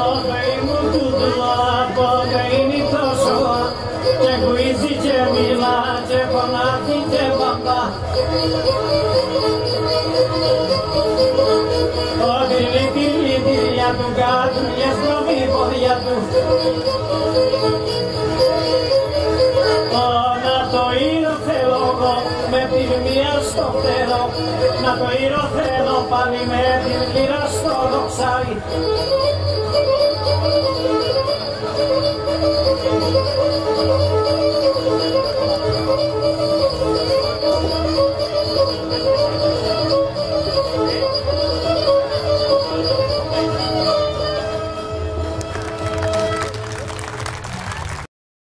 Παγαί μου του δουλά, παγαί είναι τόσο Και κουίζει και μιλά και φωνάζει και παπά Ότι λείπει η για του κάτω και στροφή πόδια του Να το είδω θέλω με τη στο φτερό Να το είδω θέλω πάλι με τη μοίρα στο δοξάρι